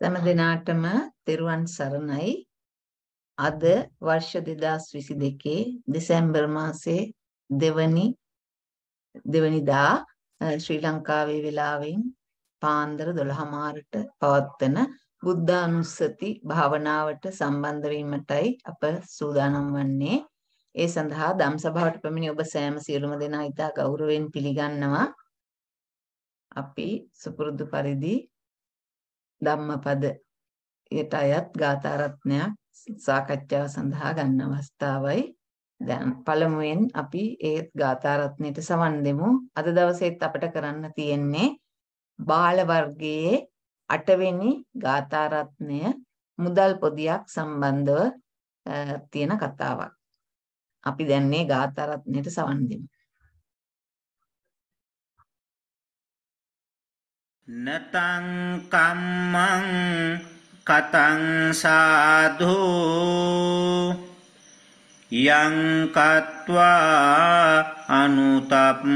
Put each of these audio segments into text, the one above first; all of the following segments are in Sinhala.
සෑම දිනාටම තෙරුවන් සරණයි. අද වර්ෂ 2022 දෙසැම්බර් මාසයේ දෙවනි දෙවනිදා ශ්‍රී ලංකාවේ වෙලාවෙන් පාන්දර 12 මාරට පවත්වන බුද්ධානුස්සති භාවනාවට සම්බන්ධ වීමටයි අප සූදානම් වන්නේ. ඒ සඳහා ධම් සභාවට පැමිණි ඔබ සෑම සියලුම දෙනා ඉතා ගෞරවයෙන් පිළිගන්නවා. අපි සුපුරුදු පරිදි ධම්මපද යට අයත් ගාථා රත්නයක් සාකච්ඡාව සඳහා ගන්න අවස්ථාවයි. දැන් පළමුවෙන් අපි ඒ ගාථා රත්නයට සවන් දෙමු. අද දවසේත් අපිට කරන්න තියෙන්නේ බාල වර්ගයේ 8 වෙනි ගාථා රත්නය මුදල් පොදියක් සම්බන්ධව තියෙන කතාවක්. අපි දැන් මේ ගාථා රත්නයට සවන් දෙමු. නතං කම්මං කතං සාධු යං කତ୍වා අනුතප්පති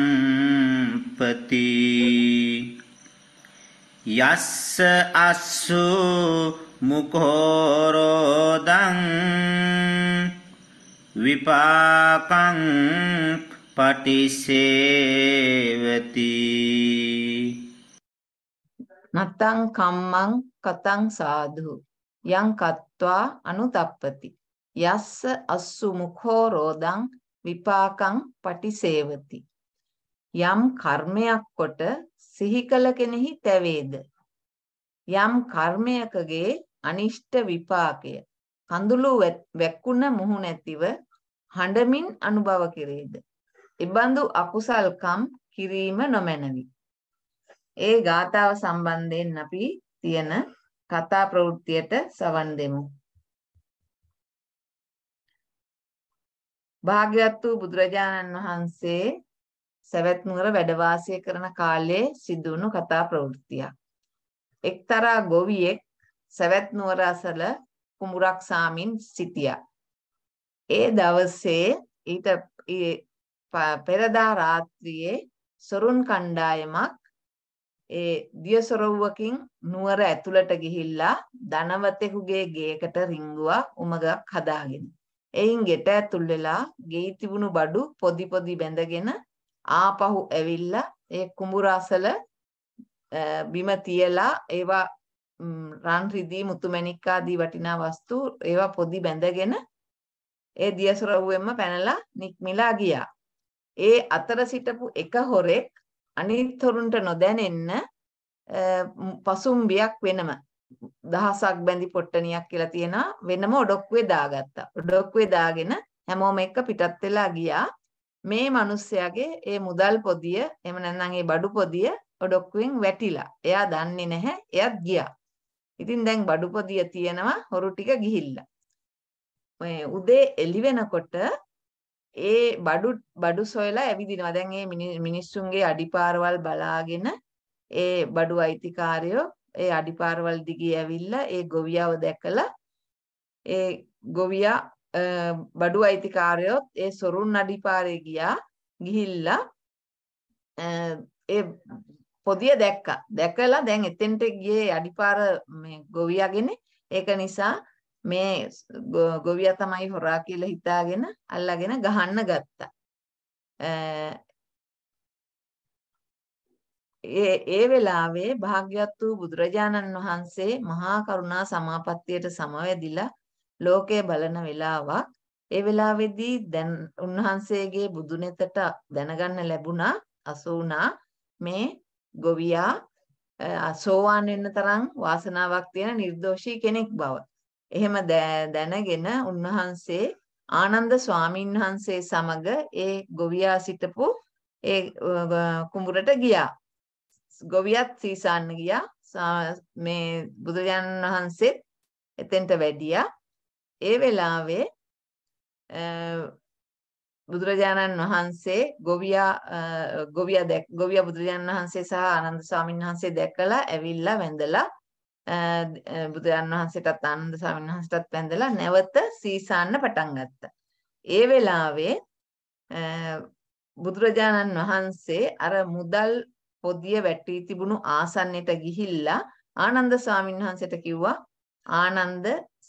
යස්ස අස්සු මුඛෝරෝදං විපාකං පටිසේවති නත්තං කම්මං කතං සාධු। යං කତ୍වා අනුතප්පති। යස්ස අස්සු මුඛෝ රෝදං විපාකං පටිසේවති। යම් කර්මයක් කොට සිහි කළ කෙනෙහි තැවේද? යම් කර්මයකගේ අනිෂ්ට විපාකය කඳුළු වැක්කුණ මුහු නැතිව හඬමින් අනුභව කෙරේද? එබඳු අකුසල්කම් කිරීම නොමැනවි. ඒ ගාථාව සම්බන්ධයෙන් අපි තියෙන කතා ප්‍රවෘත්තියට සවන් දෙමු. භාග්‍යවත් වූ බුදුරජාණන් වහන්සේ සවැත් නුවර වැඩ වාසය කරන කාලයේ සිදුවුණු කතා ප්‍රවෘත්තියක්. එක්තරා ගොවියෙක් සවැත් නුවර අසල කුඹුරක් සාමින් සිටියා. ඒ දවසේ ඊට පෙරදා රාත්‍රියේ සොරුන් කණ්ඩායමක් ඒ දියසොරව්වකින් නුවර ඇතුළට ගිහිල්ලා ධනවතෙකුගේ ගේකට රිංගුවා උමගක් හදාගෙන. එයින් ගෙට ඇතුල් වෙලා ගෙයි තිබුණු බඩු පොදි පොදි බැඳගෙන ආපහු ඇවිල්ලා ඒ කුඹුර අසල බිම තියලා ඒවා රන් රිදී මුතුමැණික් ආදී වටිනා වස්තු ඒවා පොදි බැඳගෙන ඒ දියසොරව්වෙන්ම පැනලා නික්මිලා ගියා. ඒ අතර සිටපු එක හොරෙක් අනිත් තොරුන්ට නොදැනෙන්න පසුම්බියක් වෙනම දහසක් බැඳි පොට්ටනියක් කියලා තියෙනවා වෙනම ඔඩොක්කුවේ දාගත්තා. ඔඩොක්කුවේ දාගෙන හැමෝම එක්ක පිටත් වෙලා ගියා. මේ මිනිස්යාගේ ඒ මුදල් පොදිය එහෙම නැත්නම් ඒ බඩු පොදිය ඔඩොක්කුවෙන් වැටිලා. එයා දන්නේ නැහැ. එයත් ගියා. ඉතින් දැන් බඩු පොදිය තියෙනවා හොරු ටික ගිහිල්ලා. මේ උදේ එළි වෙනකොට ඒ බඩු බඩු සොයලා ඇවිදිනවා. දැන් මේ මිනිස්සුන්ගේ අඩිපාරවල් බලාගෙන ඒ බඩු අයිතිකාරයෝ ඒ අඩිපාරවල් දිගේ ඇවිල්ලා ඒ ගොවියව දැකලා ඒ ගොවියා බඩු අයිතිකාරයොත් ඒ සොරුන් අඩිපාරේ ගියා ගිහිල්ලා ඒ පොදිය දැක්කා. දැකලා දැන් එතෙන්ට ගියේ අඩිපාර මේ ගොවියාගෙන ඒක නිසා මේ ගොවියා තමයි හොරා කියලා හිතාගෙන අල්ලගෙන ගහන්න ගත්තා. ඒ ඒ වෙලාවේ භාග්‍යවත් වූ බුදුරජාණන් වහන්සේ මහා කරුණා සමාපත්තියට සමවැදිලා ලෝකය බලන වෙලාවක් ඒ වෙලාවේදී දැන් උන්වහන්සේගේ බුදුනෙතට දැනගන්න ලැබුණා අසුණා මේ ගොවියා සෝවාන් වෙන්න තරම් වාසනාවක් තියෙන නිර්දෝෂී කෙනෙක් බව. එහෙම දැනගෙන උන්වහන්සේ ආනන්ද ස්වාමීන් වහන්සේ සමග ඒ ගොවියා සිටපු ඒ කුඹුරට ගියා. ගොවියත් සීසාන්න ගියා. මේ බුදුරජාණන් වහන්සේත් එතෙන්ට වැඩියා. ඒ වෙලාවේ බුදුරජාණන් වහන්සේ ගොවියා ගොවියා දැක් ගොවියා බුදුරජාණන් වහන්සේ සහ ආනන්ද ස්වාමීන් වහන්සේ දැකලා ඇවිල්ලා වැඳලා බුදුරජාන් වහන්සේටත් ආනන්ද ස්වාමීන් වහන්සේටත් වැඳලා නැවත සීසාන්න පටන් ගත්තා. ඒ වෙලාවේ බුදුරජාණන් වහන්සේ අර මුදල් පොදිය වැටී තිබුණු ආසන්නයට ගිහිල්ලා ආනන්ද ස්වාමීන් වහන්සේට කිව්වා ආනන්ද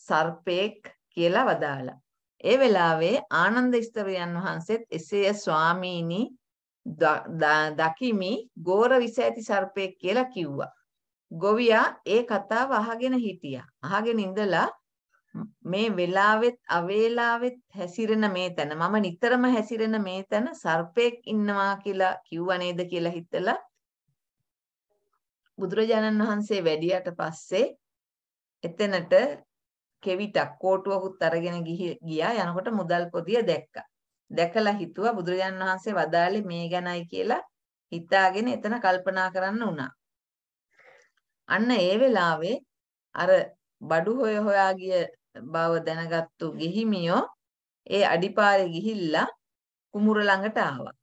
සර්පෙක් කියලා වදාලා. ඒ වෙලාවේ ආනන්ද ස්තවයන් වහන්සේත් එසේය ස්වාමීනි දකිමි ගෝර විස ඇති සර්පෙක් කියලා කිව්වා. ගොවියා ඒ කතාව අහගෙන හිටියා. අහගෙන ඉඳලා මේ වෙලාවෙත් අවේලාවෙත් හැසිරෙන මේ තැන මම නිතරම හැසිරෙන මේ තැන සර්පෙක් ඉන්නවා කියලා කිව්ව නේද කියලා හිතලා බුදුරජාණන් වහන්සේ වැඩියට පස්සේ එතනට කෙවිතක් කෝටුවකුත් අරගෙන ගියා යනකොට මුදල් පොදිය දැක්කා. දැකලා හිතුවා බුදුරජාණන් වහන්සේ වදාළේ මේ ගැනයි කියලා හිතාගෙන එතන කල්පනා කරන්න වුණා. අන්න ඒ වෙලාවේ අර බඩු හොය හොයා ගිය බව දැනගත්තු ගිහිමියෝ ඒ අඩිපාරේ ගිහිල්ලා කුමුර ළඟට ආවා.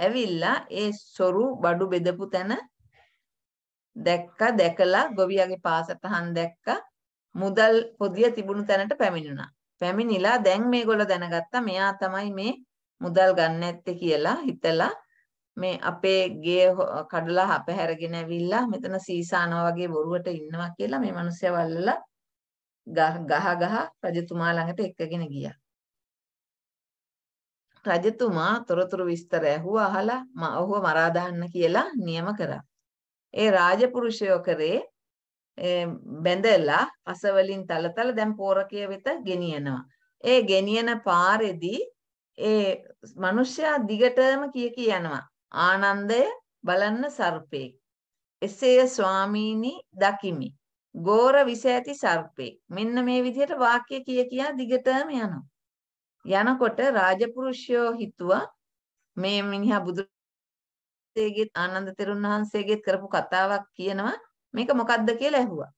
ඇවිල්ලා ඒ සොරු බඩු බෙදපු තැන දැක්ක දැකලා ගොවියාගේ පාසටහන් දැක්ක මුදල් පොදිය තිබුණු තැනට පැමිණුණා. පැමිණිලා දැන් මේගොල්ලෝ දැනගත්තා මෙයා තමයි මේ මුදල් ගන්න ඇත්තේ කියලා හිතලා මේ අපේ ගේ කඩලා අපහැරගෙන ඇවිල්ලා මෙතන සීසානවා වගේ බොරුවට ඉන්නවා කියලා මේ මිනිස්සයා වල්ලලා ගහ ගහ රජතුමා ළඟට එක්කගෙන ගියා. රජතුමා තොරතුරු විස්තර ඇහුවා අහලා ඔහුව මරා දාන්න කියලා නියම කරා. ඒ රාජපුරුෂයෝ කරේ බැඳලා අසවලින් තලතල දැන් පෝරකය වෙත ගෙනියනවා. ඒ ගෙනියන පාරේදී ඒ මිනිස්සයා දිගටම කිය කිය යනවා. ආනන්දය බලන්න සර්පෙක්. එසේය ස්වාමීනි දකිමි. ගෝර විස ඇති සර්පෙක්. මෙන්න මේ විදිහට වාක්‍ය කිය කියා දිගටම යනවා. යනකොට රාජපුරුෂයෝ හිතුවා මේ මිනිහා බුදුසේගෙත් ආනන්ද තෙරුන් වහන්සේගෙත් කරපු කතාවක් කියනවා මේක මොකද්ද කියලා ඇහුවා.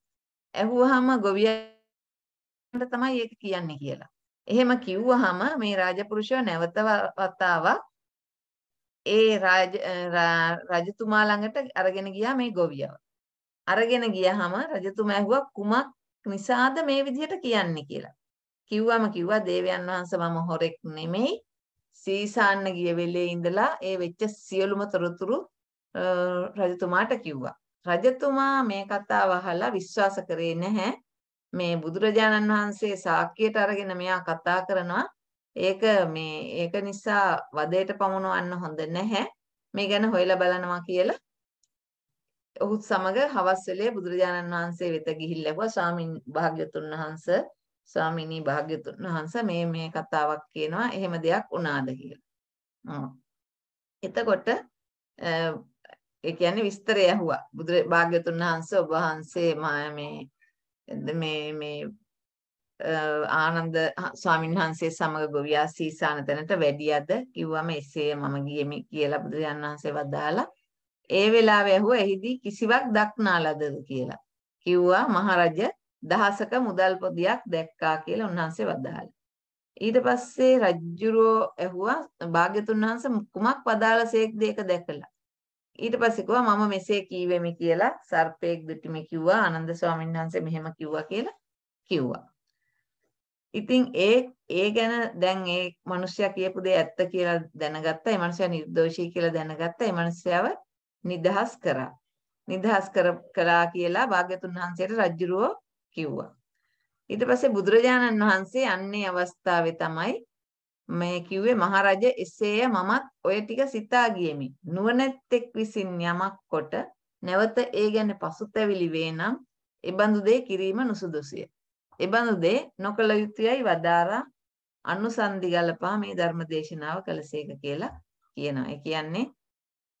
ඇහුවාම ගොවියන්ට තමයි ඒක කියන්නේ කියලා. එහෙම කිව්වහම මේ රාජපුරුෂයෝ නැවත වතාවක් ඒ රාජ රජතුමා ළඟට අරගෙන ගියා මේ ගොවියව. අරගෙන ගියාම රජතුමා ඇහුවා කුමක් නිසාද මේ විදිහට කියන්නේ කියලා. කිව්වම කිව්වා දේවයන් වහන්සේ මම හොරෙක් නෙමෙයි. සීසාන්න ගිය වෙලේ ඉඳලා ඒ වෙච්ච සියලුම තොරතුරු රජතුමාට කිව්වා. රජතුමා මේ කතාව අහලා විශ්වාස කරේ නැහැ. මේ බුදුරජාණන් වහන්සේ සාක්කියට අරගෙන මෙයා කතා කරනවා ඒක මේ ඒක නිසා වදයට පමුණවන්න හොඳ නැහැ. මේ ගැන හොයලා බලනවා කියලා ඔහුත් සමග හවස් වෙලේ බුදුරජාණන් වහන්සේ වෙත ගිහිල්ලා ඇහුවා ස්වාමින් භාග්‍යතුන් වහන්සේ ස්වාමිනී භාග්‍යතුන් වහන්සේ මේ මේ කතාවක් කියනවා එහෙම දෙයක් වුණාද කියලා. එතකොට ඒ කියන්නේ විස්තරය ඇහුවා. බුදු භාග්‍යතුන් වහන්සේ ඔබ වහන්සේ මේ මේ මේ ආනන්ද ස්වාමීන් වහන්සේ සමග ගොවියා සීසාන තැනට වැඩියද කිව්වම එසේ මම ගියෙමි කියලා බුදුරජාණන් වහන්සේ වදාලා ඒ වෙලාවේ ඇහුවා එහිදී කිසිවක් දක්නාලද කියලා. කිව්වා මහරජ දහසක මුදල් පොදියක් දැක්කා කියලා උන්වහන්සේ වදාලා. ඊට පස්සේ රජ්ජුරෝ ඇහුවා භාග්‍යතුන් වහන්සේ කුමක් වදාළසේක්ද ඒක දැකලා. ඊට පස්සේ කිව්වා මම මෙසේ කීවෙමි කියලා සර්පෙක් දුටිමි කිව්වා ආනන්ද ස්වාමීන් වහන්සේ මෙහෙම කිව්වා කියලා කිව්වා. ඉතින් ඒ ඒ ගැන දැන් ඒ මිනිස්සයා කියපු දේ ඇත්ත කියලා දැනගත්තා. ඒ මිනිස්සයා නිර්දෝෂී කියලා දැනගත්තා. ඒ මිනිස්සයාව නිදහස් කරා. නිදහස් කළා කියලා භාග්‍යතුන් වහන්සේට රජුරෝ කිව්වා. ඊට පස්සේ බුදුරජාණන් වහන්සේ අන්නේ අවස්ථාවේ තමයි මේ කිව්වේ මහරජ එසේය මමත් ඔය ටික සිතා ගියෙමි. නුවණැත්තෙක් විසින් යමක් කොට නැවත ඒ ගැන පසුතැවිලි වේ නම් එබඳු දේ කිරීම නුසුදුසුය. එබඳු දේ නොකළ යුතුයයි වදාරා අනුසන්දි ගලපා මේ ධර්ම දේශනාව කළසේක කියලා කියනවා. ඒ කියන්නේ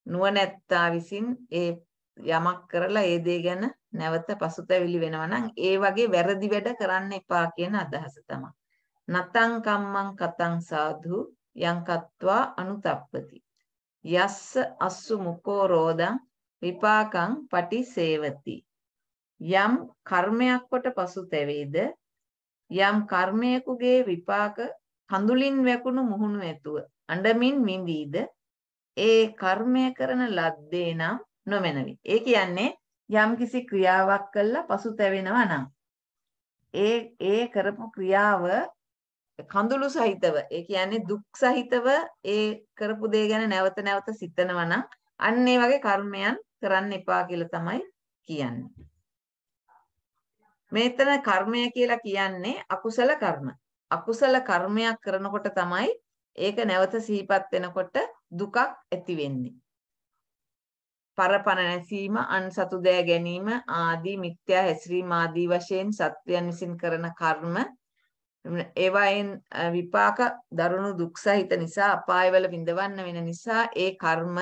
නුවණැත්තා විසින් ඒ යමක් කරලා ඒ දේ ගැන නැවත පසුතැවිලි වෙනවා නම් ඒ වගේ වැරදි වැඩ කරන්න එපා කියන අදහස තමයි. නතං කම්මං කතං සාධු යං කତ୍වා අනුතප්පති. යස්ස අස්සු මුකෝ රෝදං විපාකං පටිසේවති. යම් කර්මයක් කොට පසුතැවේද යම් කර්මයකුගේ විපාක කඳුලින් වැකුණු මුහුණු ඇතුව අඬමින් මිදීද ඒ කර්මය කරන ලද්දේ නම් නොමැනවි. ඒ කියන්නේ යම්කිසි ක්‍රියාවක් කළා පසුතැවෙනවා නම් ඒ ඒ කරපු ක්‍රියාව කඳුළු සහිතව ඒ කියන්නේ දුක් සහිතව ඒ කරපු දේ ගැන නැවත නැවත සිතනවා නම් අන්න ඒ වගේ කර්මයන් කරන්න එපා කියලා තමයි කියන්නේ. මෙතන කර්මය කියලා කියන්නේ අකුසල කර්ම. අකුසල කර්මයක් කරනකොට තමයි ඒක නැවත සිහිපත් වෙනකොට දුකක් ඇති වෙන්නේ. පරපණ නැසීම, අන් සතු දෑ ගැනීම ආදී මිත්‍යා හැසිරීම ආදී වශයෙන් සත්වයන් විසින් කරන කර්ම ඒවායින් විපාක දරුණු දුක් සහිත නිසා අපායවල විඳවන්න වෙන නිසා ඒ කර්ම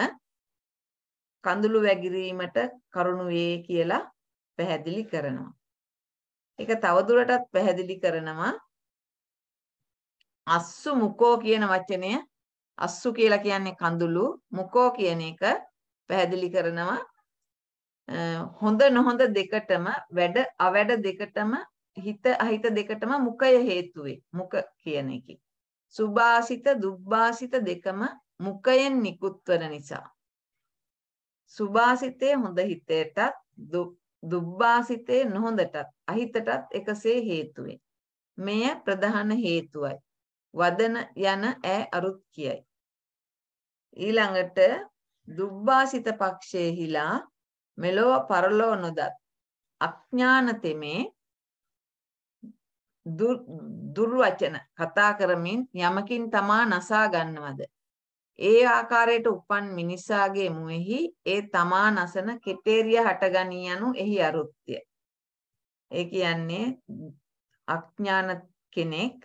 කඳුළු වැගිරීමට කරුණු වේ කියලා පැහැදිලි කරනවා. ඒක තවදුරටත් පැහැදිලි කරනවා. අස්සු මුකෝ කියන වචනය අස්සු කියලා කියන්නේ කඳුළු. මුකෝ කියන එක පැහැදිලි කරනවා. හොඳ නොහොඳ දෙකටම වැඩ අවැඩ දෙකටම හිත අහිත දෙකටම මුකය හේතුවේ. මුක කියන එකේ. සුභාසිත දුබ්බාසිත දෙකම මුකයෙන් නිකුත් වන නිසා. සුභාසිතේ හොඳ හිතේටත් දුබ්බාසිතේ නොහොඳටත් අහිතටත් එකසේ හේතුවේ මෙය ප්‍රධාන හේතුවයි. වදන යන ඈ අරුත් කියයි. ඊළඟට දුබ්බාසිත පක්ෂයේහිලා මෙලොව පරලෝ නොදත් අඥාන තෙමේ දුර්වචන කතා කරමින් යමකින් තමා නසා ගන්නවද? ඒ ආකාරයට උපන් මිනිසාගේ මුවෙහි ඒ තමා නසන කෙටේරිය හටගනී යනු එහි අරුත්ය ඒ කියන්නේ අඥාන කෙනෙක්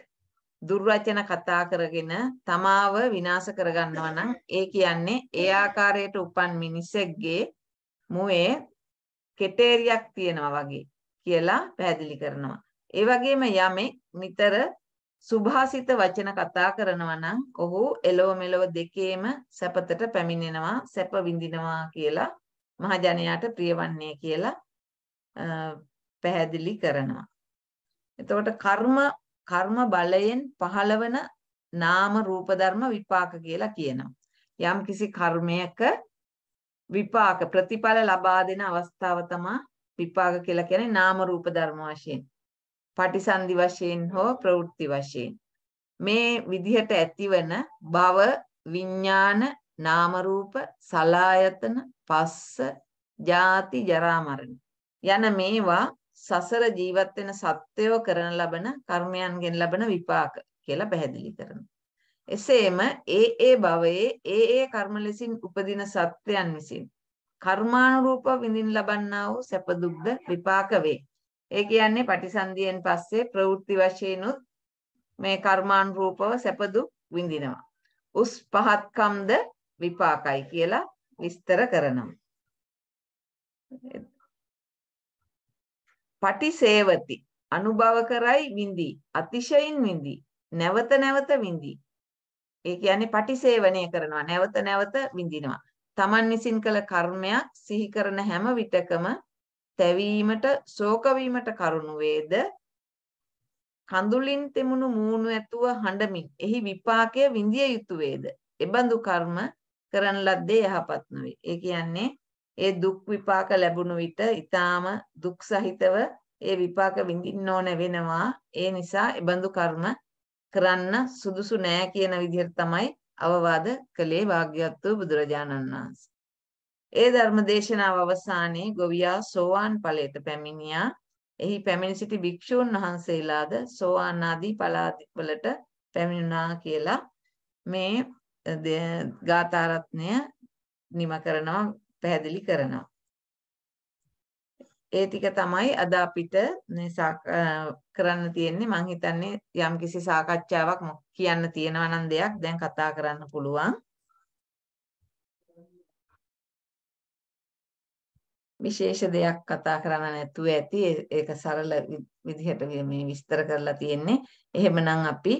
දුර්වචන කතා කරගෙන තමාව විනාශ කරගන්නවා නම් ඒ කියන්නේ ඒ ආකාරයට උපන් මිනිසෙක්ගේ මුවේ කෙටේරියක් තියෙනවා වගේ කියලා පැහැදිලි කරනවා. ඒ වගේම යමෙක් නිතර සුභාසිත වචන කතා කරනවා නම් ඔහු එලොව මෙලොව දෙකේම සැපතට පැමිණෙනවා සැප විඳිනවා කියලා මහජනයාට ප්‍රියවන්නේ කියලා පැහැදිලි කරනවා. එතකොට කර්ම කර්ම බලයෙන් පහළවන නාම රූප ධර්ම විපාක කියලා කියනවා. යම් කිසි කර්මයක විපාක ප්‍රතිඵල ලබා දෙන අවස්ථාව තමයි විපාක කියලා කියන්නේ නාම රූප ධර්ම වශයෙන්. පටිසන්ධි වශයෙන් හෝ ප්‍රවෘත්ති වශයෙන්. මේ විදිහට ඇතිවන භව විඥාන නාම රූප සලායතන පස්ස ජාති ජරා මරණ යන මේවා සසර ජීවත් වෙන සත්වයෝ කරන ලබන කර්මයන්ගෙන් ලබන විපාක කියලා පැහැදිලි කරනවා. එසේම ඒ ඒ භවයේ ඒ ඒ කර්ම ලෙසින් උපදින සත්වයන් විසින් කර්මානුරූප විඳින් ලබන්නා වූ සැප දුක්ද විපාක වේ. ඒ කියන්නේ පටිසන්ධියෙන් පස්සේ ප්‍රවෘත්ති වශයෙන්ුත් මේ කර්මානුරූපව සැප දුක් විඳිනවා. උස් පහත්කම්ද විපාකයි කියලා විස්තර කරනවා. පටිසේවති අනුභව කරයි විඳී අතිශයින් විඳී නැවත නැවත විඳී ඒ කියන්නේ පටිසේවනය කරනවා නැවත නැවත විඳිනවා තමන් විසින් කළ කර්මයක් සිහි කරන හැම විටකම තැවීමට ශෝක වීමට කරුණු වේද කඳුලින් තෙමුණු මූණු ඇතුව හඬමින් එහි විපාකය විඳිය යුතු වේද එබඳු කර්ම කරන ලද්දේ යහපත් නොවේ ඒ කියන්නේ ඒ දුක් විපාක ලැබුණු විට ඊටාම දුක් සහිතව ඒ විපාක විඳින්න ඕන වෙනවා. ඒ නිසා ඒබඳු කර්ම කරන්න සුදුසු නෑ කියන විදිහට තමයි අවවාද කළේ වාග්යත්ව බුදුරජාණන් වහන්සේ. ඒ ධර්ම දේශනාව අවසානයේ ගොවියා සෝවාන් ඵලයට පැමිණියා. එහි පැමිණ සිටි භික්ෂූන් වහන්සේලාද සෝවාන් ආදී ඵලවලට පැමිණුණා කියලා මේ ගාථාරත්නය නිම කරනවා පැහැදිලි කරනවා. ඒ ටික තමයි අද අපිට කරන්න තියෙන්නේ මං හිතන්නේ යම්කිසි සාකච්ඡාවක් කියන්න තියෙනවා නම් දෙයක් දැන් කතා කරන්න පුළුවන්. විශේෂ දෙයක් කතා කරන්න නැතුව ඇති ඒක සරල විදිහට මේ විස්තර කරලා තියෙන්නේ. එහෙමනම් අපි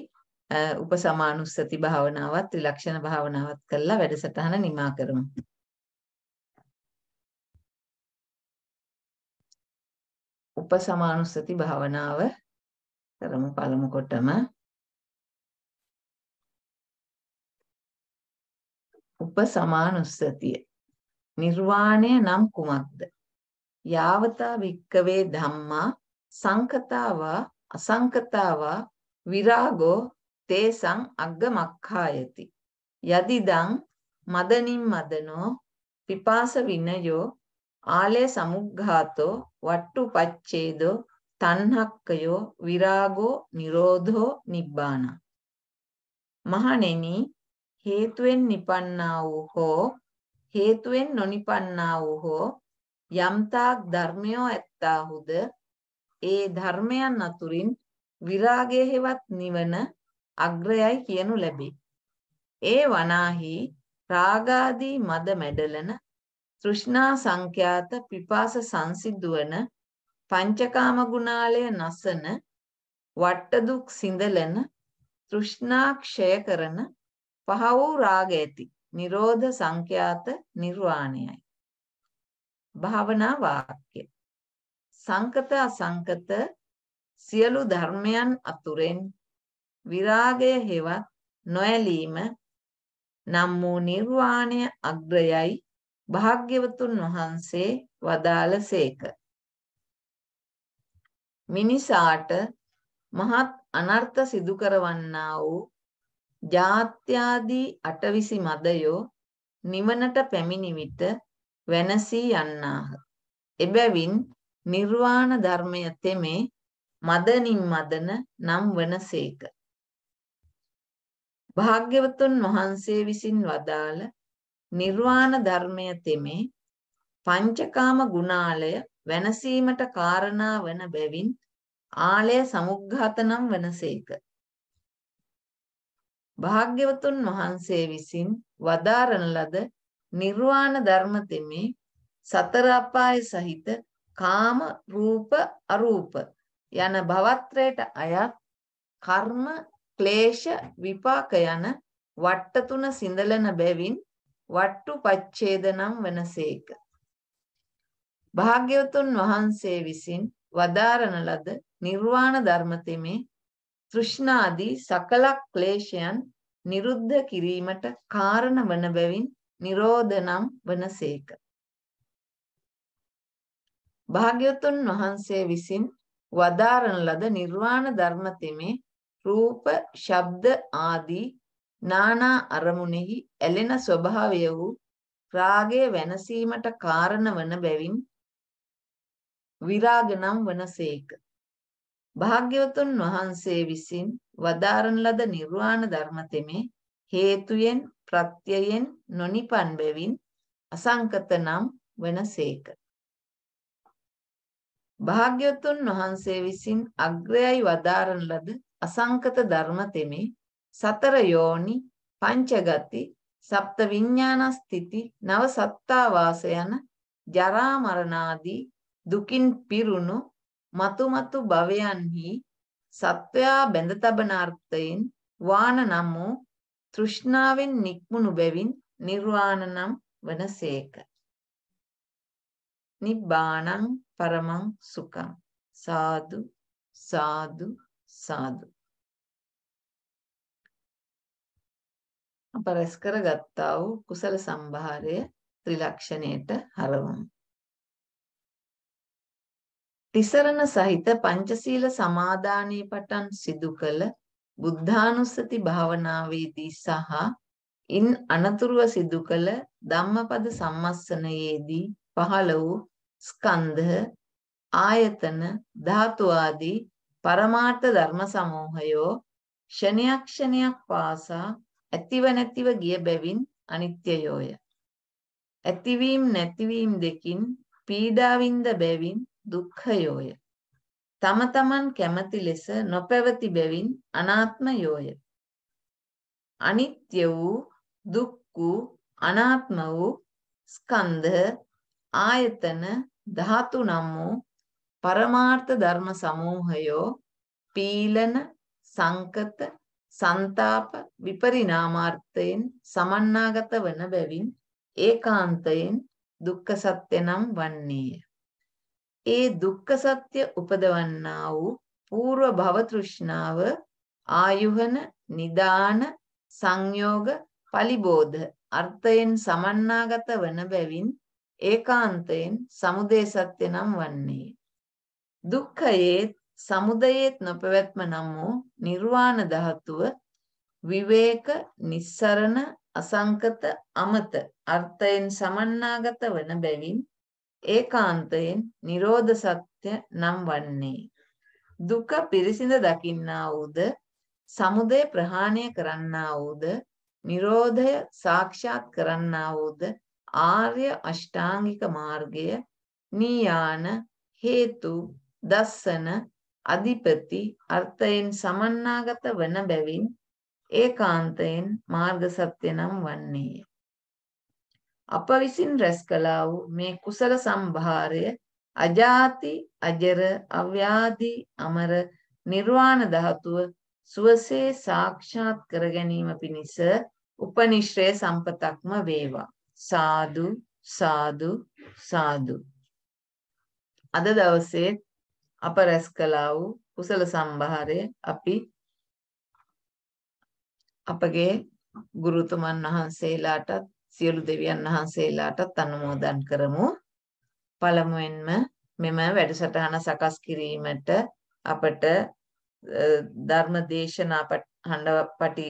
උපසමානුස්සති භාවනාවත් ත්‍රිලක්ෂණ භාවනාවත් කරලා වැඩසටහන නිමා කරමු. උපසමානුස්සති භාවනාව කරමු පළමු කොටම උපසමානුස්සතිය නිර්වාණය නම් කුමක්ද? යාවතා වික්කවේ ධම්මා සංකතාවා අසංකතාවා විරාගෝ තේසං අග්ගමක්ඛායති. යදිදං මදනින් මදනෝ පිපාස විනයෝ ආලය සමුග්ඝාතෝ වට්ටු පච්ඡේදෝ තණ්හක්කයෝ විරාගෝ නිරෝධෝ නිබ්බාන. මහණෙනි හේතුවෙන් නිපන්නා වූ හෝ හේතුවෙන් නොනිපන්නා වූ හෝ යම්තාක් ධර්මයෝ ඇත්තාහුද ඒ ධර්මයන් අතුරින් විරාගය හෙවත් නිවන අග්‍රයයි කියනු ලැබේ. ඒ වනාහි රාගාදී මද මැඩලන තෘෂ්ණා සංඛ්‍යාත පිපාස සංසිද්ධුවන පංචකාම ගුණාලය නසන වට්ට දුක් සිඳලන තෘෂ්ණා ක්ෂය කරන පහ වූ රාග ඇති නිරෝධ සංඛ්‍යාත නිර්වාණයයි භාවනා වාක්‍ය සංකත අසංකත සියලු ධර්මයන් අතුරෙන් විරාගය හෙවත් නොඇලීම නම් වූ නිර්වාණය අග්‍රයයි භාග්‍යවතුන් වහන්සේ වදාළසේක. මිනිසාට මහත් අනර්ථ සිදු කරවන්නා වූ ජාත්‍යාදී අටවිසි මදයෝ නිවනට පැමිණි විට වෙනසී යන්නාහ. එබැවින් නිර්වාණ ධර්මය තෙමේ මදනින් මදන නම් වනසේක. භාග්‍යවතුන් වහන්සේ විසින් වදාළ නිර්වාණ ධර්මය තෙමේ පංචකාම ගුණාලය වෙනසීමට කාරණා වන බැවින් ආලය සමුග්ඝාත නම් වනසේක. භාග්‍යවතුන් වහන්සේ විසින් වදාරන ලද නිර්වාණ ධර්ම තෙමේ සතර අපාය සහිත කාම රූප අරූප යන භවත්‍රයට අයත් කර්ම ක්ලේශ විපාක යන වට්ට තුන සිඳලන බැවින් වට්ටු පච්ඡේද නම් වනසේක. භාග්‍යවතුන් වහන්සේ විසින් වදාරන ලද නිර්වාණ ධර්මතෙමේ තෘෂ්ණාදී සකල ක්ලේශයන් නිරුද්ධ කිරීමට කාරණ වන බැවින් නිරෝධ නම් වනසේක. භාග්‍යවතුන් වහන්සේ විසින් වදාරන ලද නිර්වාණ ධර්මතෙමේ රූප, ශබ්ද ආදී නානා අරමුණෙහි ඇලෙන ස්වභාවය වූ රාගය වෙනසීමට කාරණ වන බැවින් විරාග නම් වනසේක. භාග්‍යවතුන් වහන්සේ විසින් වදාරන ලද නිර්වාණ ධර්මතෙමේ හේතුයෙන් ප්‍රත්‍යයෙන් නොනිපන් බැවින් අසංකත නම් වනසේක. භාග්‍යවතුන් වහන්සේ විසින් අග්‍රයයි වදාරන ලද අසංකත ධර්ම තෙමේ සතර යෝනි පංචගති සප්ත විඥානස්ථಿತಿ නව සත්තාවාස යන ජරා මරණාදී දුකින් පිරුණු මතු මතු භවයන්හි සත්වයා බැඳ තබන අර්ථයෙන් වාන නම් වූ තෘෂ්ණාවෙන් නික්මුණු බැවින් නිර්වාණ නම් වනසේක. නිබ්බාණං පරමං සුඛං සාදු සාදු සාදු අප රැස් කරගත්තා වූ කුසල සම්භාරය ත්‍රිලක්ෂණයට හරවමු. තිසරණ සහිත පංචශීල සමාදානයේ පටන් සිදු කළ බුද්ධානුස්සති භාවනාවේදී සහ ඉන් අනතුරුව සිදු කළ ධම්මපද සම්මස්සනයේදී පහළ වූ ස්කන්ධ ආයතන ධාතු ආදී පරමාර්ථ ධර්ම සමූහයෝ ක්ෂණයක් ක්ෂණයක් පාසා ඇතිව නැතිව ගිය බැවින් අනිත්‍යයෝය. ඇතිවීම නැතිවීම දෙකින් පීඩාවින්ද බැවින් දුක්ඛයෝය. තම තමන් කැමති ලෙස නොපැවති බැවින් අනාත්මයෝය. අනිත්‍ය වූ දුක් වූ අනාත්ම වූ ස්කන්ධ ආයතන ධාතු නම් වූ පරමාර්ථ ධර්ම සමූහයෝ පීලන සංකත සන්තාප විපරිණාමාර්ථයෙන් සමන්නාගත වන බැවින් ඒකාන්තයෙන් දුක්ඛ සත්‍ය නම් වන්නේය. ඒ දුක්ඛ සත්‍ය උපදවන්නා වූ పూర్ව භව තෘෂ්ණාව ආයුහන නිදාන සංයෝග පලිබෝධ අර්ථයෙන් සමන්නාගත වන බැවින් ඒකාන්තයෙන් සමුදය සත්‍ය නම් වන්නේ. දුක්ඛයේත් සමුදයේත් නොපැවැත්ම නම් වූ නිර්වාණ ධාතුව විවේක නිස්සරණ අසංකත අමත අර්ථයෙන් සමන්නාගත වන බැවින් ඒකාන්තයෙන් නිරෝධ සත්‍ය නම් වන්නේ දුක පිරිසිඳ දකින්නා වූද සමුදය ප්‍රහාණය කරන්නා වූද නිරෝධය සාක්ෂාත් කරන්නා වූද ආර්ය අෂ්ටාංගික මාර්ගය නීයාන හේතු දස්සන අධිපති අර්ථයෙන් සමන්නාගත වන බැවින් ඒකාන්තයෙන් මාර්ග සත්‍ය නම් වන්නේය. අප විසින් රැස් කළා වූ මේ කුසල සම්භාරය අජාති අජර අව්‍යාධි අමර නිර්වාණ ධාතුව සුවසේ සාක්ෂාත් කර ගැනීම පිණිස උපනිශ්‍රය සම්පතක්ම වේවා. සාදු සාදු සාදු. අද දවසේ අප රැස් කළා වූ කුසල සම්භාරය අපි අපගේ ගුරුතුමන් වහන්සේලාටත් සියලු දෙවියන් වහන්සේලාටත් අනුමෝදන් කරමු. පළමුවෙන්ම මෙම වැඩසටහන සකස් කිරීමට අපට ධර්ම දේශනා හඬපටි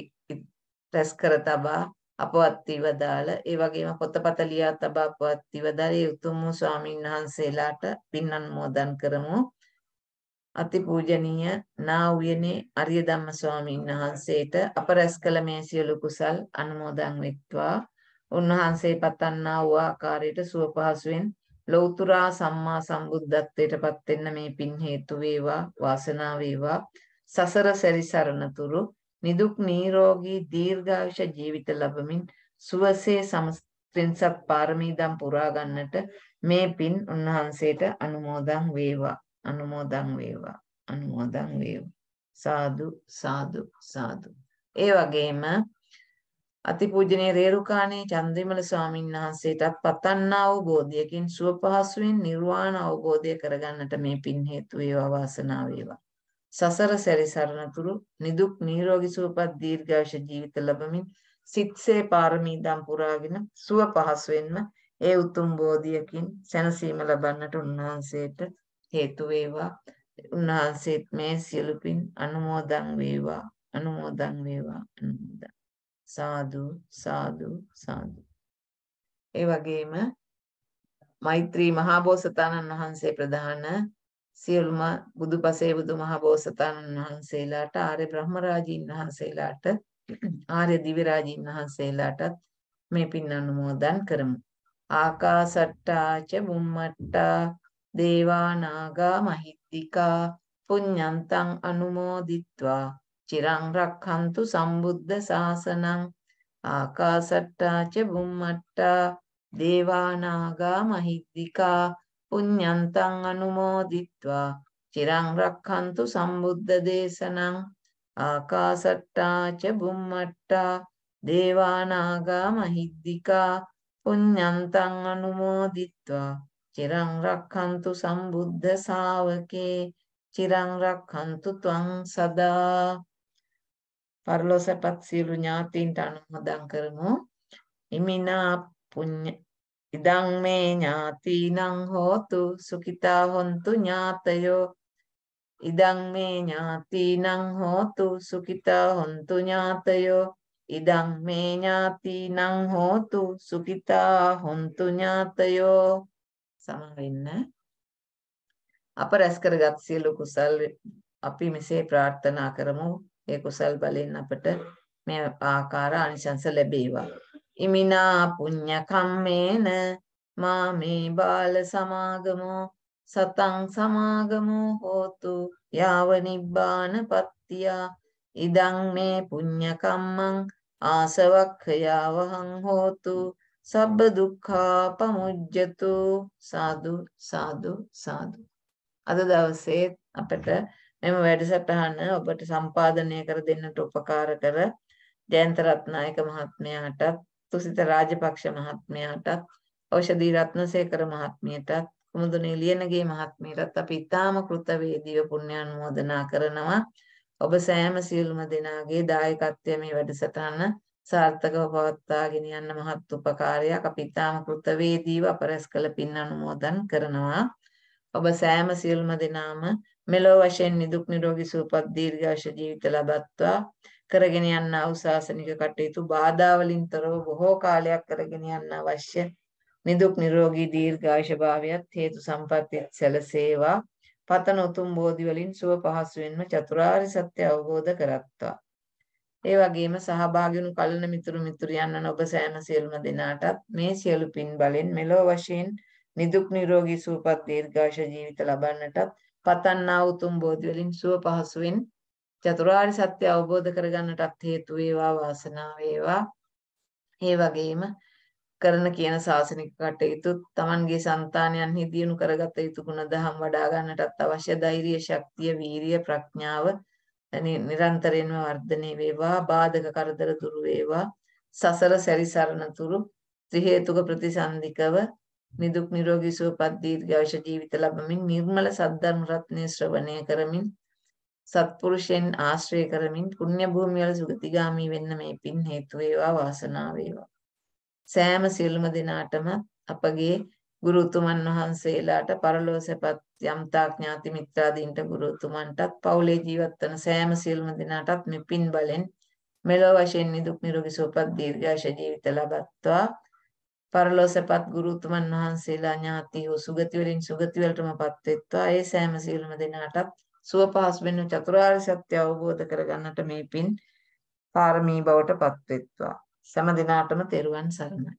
රැස් කර තබා අපවත් වදාළ ඒ වගේම පොතපත ලියා තබා අපවත් වදාළ ඒ උතුම් ස්වාමීන් වහන්සේලාට පින් අනුමෝදන් කරමු. අතිපූජනීය නා උයනේ අරිය ධම්ම ස්වාමීන් වහන්සේට අප රැස් කළ මේ සියලු කුසල් අනුමෝදන් වෙත්වා උන්වහන්සේ පතන්නා වූ ආකාරයට සුව පහසුවෙන් ලෞතුරා සම්මා සම්බුද්ධත්වයට පත් වෙන්න මේ පින් හේතු වේවා වාසනාව වේවා. සසර සැරිසරනතුරු නිදුක් නිරෝගී දීර්ඝායුෂ ජීවිත ලැබමින් සුවසේ සමස්තෙන්සත් පාරමී දම් පුරා ගන්නට මේ පින් උන්වහන්සේට අනුමෝදන් වේවා. අනුමෝදන් වේවා. අනුමෝදන් වේවා. සාදු සාදු සාදු. ඒ වගේම අතිපූජනීය රේරුකාණේ චන්ද්‍රිමල ස්වාමීන් වහන්සේටත් පතන්නා වූ බෝධියකින් සුව පහසුවෙන් නිර්වාණ අවබෝධය කරගන්නට මේ පින් හේතු වේවා වාසනාව වේවා. සසර සැරිසරනතුරු නිදුක් නිරෝගී සුවපත් දීර්ඝායුෂ ජීවිත ලැබමින් සිත්සේ පාරමී දම් පුරාගෙන සුව පහසුවෙන්ම ඒ උතුම් බෝධියකින් සැනසීම ලබන්නට උන්වහන්සේට හේතු වේවා. උන්වහන්සේත් මේ සියලු පින් අනුමෝදන් වේවා. අනුමෝදන් වේවා. අනුමෝදන්. සාදු සාදු සාදු. ඒ වගේම මෛත්‍රී මහා බෝසතාණන් වහන්සේ ප්‍රධාන සියලුම බුදුපසේ බුදු මහා බෝසතාණන් වහන්සේලාට ආර්ය බ්‍රහ්මරාජීන් වහන්සේලාට ආර්ය දිව්‍යරාජීන් වහන්සේලාටත් මේ පින් අනුමෝදන් කරමු. ආකාසට්ටා ච බුම්මට්ටා දේවානාගා මහිද්దికා පුඤ්ඤන්තං අනුමෝදිත්වා. චිරං රක්ඛන්තු සම්බුද්ධ ශාසනං ආකාසට්ටා ච බුම්මට්ටා දේවානාගා මහිද්దికා පුඤ්ඤන්තං අනුමෝදිත්වා චිරං රක්ඛන්තු සම්බුද්ධ දේශනං ආකාසට්ටා ච බුම්මට්ටා දේවානාගා මහිද්దికා පුඤ්ඤන්තං අනුමෝදිත්වා චිරං රක්ඛන්තු සම්බුද්ධ ශාවකේ චිරං රක්ඛන්තු ත්වං සදා පරලෝසපත් සියලු ඥාතීන්ට අනුමෝදන් කරමු. ඉමිනා පුඤ්ඤ ඉදං මේ ඥාතිනං හෝතු සුඛිතා හොන්තු ඥාතයෝ. ඉදං මේ ඥාතිනං හෝතු සුඛිතා හොන්තු ඥාතයෝ. ඉදං මේ ඥාතිනං හෝතු සුඛිතා හොන්තු ඥාතයෝ. සමවෙන්න. අප රැස් කරගත් සියලු කුසල් අපි මෙසේ ප්‍රාර්ථනා කරමු. ඒ කුසල් බලෙන් අපට මේ ආකාර අනිසංස ලැබේවා. ඉමිනා පුඤ්ඤ කම්මේන මාමේ බාල සමාගමෝ සතං සමාගමෝ හෝතු යාව නිබ්බාන පත්තියා. ඉදං මේ පුඤ්ඤ කම්මං ආසවක්ඛයාවහං හෝතු සබ්බ දුක්ඛා පමුජ්ජතු. සාදු සාදු සාදු. අද දවසේ අපට මෙම වැඩසටහන ඔබට සම්පාදනය කර දෙන්නට උපකාර කර ජයන්ත රත්නායක මහත්මයාටත් තුසිත රාජපක්ෂ මහත්මයාටත් ඖෂධී රත්නසේකර මහත්මියටත් කුමුදුනේ ලියනගේ මහත්මියටත් අපි ඉතාම කෘතවේදීව පුණ්‍යානුමෝදනා කරනවා. ඔබ සෑම සියලුම දෙනාගේ දායකත්වය මේ වැඩසටහන සාර්ථකව පවත්වාගෙන යන්න මහත් උපකාරයක්. අපි ඊටාම කෘතවේදීව අපරස් කළ පින් අනුමෝදන් කරනවා. ඔබ සෑම සියලුම දෙනාම මෙලෝ වශයෙන් නිදුක් නිරෝගී සුවපත් දීර්ඝාෂ ජීවිත ලබත්වා කරගෙන යන්න අවසාසනික කටයුතු බාධා වලින් තොරව බොහෝ කාලයක් කරගෙන යන්න අවශ්‍ය නිදුක් නිරෝගී දීර්ඝාෂ භාවයත් හේතු සම්පත්තියත් සැලසේවා පතන උතුම් බෝධි වලින් සුව පහසුවෙන්ම චතුරාර්ය සත්‍ය අවබෝධ කරත්වා. ඒ වගේම සහභාගී වුණු කලන මිතුරු මිතුරියන් ඔබ සෑම සියලුම දෙනාටත් මේ සියලු පින් බලෙන් මෙලොව වශයෙන් නිදුක් නිරෝගී සුවපත් දීර්ඝාෂ ජීවිත ලබන්නටත් පතන්නා උතුම් බෝධි වලින් සුව පහසුවෙන් චතුරාර්ය සත්‍ය අවබෝධ කරගන්නටත් හේතු වේවා වාසනාව වේවා. ඒ වගේම කරන කියන ශාසනික කටයුතු තමන්ගේ సంతානයන්හි දියුණු කරගත යුතු ගුණ දහම් වඩා ගන්නටත් අවශ්‍ය ධෛර්ය ශක්තිය වීරිය ප්‍රඥාව නිරන්තරයෙන්ම වර්ධනය වේවා බාධක කරදර දුරු වේවා සසර සැරිසරන තුරු ත්‍රි හේතුක ප්‍රතිසන්දිකව නිදුක් නිරෝගී සුවපත් දීර්ඝායුෂ ජීවිත ලැබමින් නිර්මල සද්ධර්ම රත්නය ශ්‍රවණය කරමින් සත්පුරුෂයන් ආශ්‍රය කරමින් පුණ්‍ය භූමිය වල සුගතිගාමි වෙන්න මේ පින් හේතු වේවා වාසනාව වේවා. සෑම සියලුම දෙනාටම අපගේ ගුරු උතුමන් වහන්සේලාට පරලෝ සැපත් යම්තා ඥාති මිත්‍රාදීන්ට ගුරු උතුමන්ටත් පවුලේ ජීවත් වන සෑම සියලුම දෙනාටත් මේ පින් බලෙන් මෙලොව වශයෙන් නිදුක් නිරෝගී සුවපත් දීර්ඝාෂ ජීවිත ලබත්වා. පරලෝ සැපත් ගුරු උතුමන් වහන්සේලා ඥාති වූ සුගති වලින් සුගති වලටමපත් වෙත්වා. ඒ සෑම සියලුම දෙනාටත් සුව පහසු වෙන චතුරාර්ය සත්‍ය අවබෝධ කරගන්නට මේ පින් පාරමී බවට පත් වෙත්වා. සෑම දිනාටම තෙරුවන් සරණයි.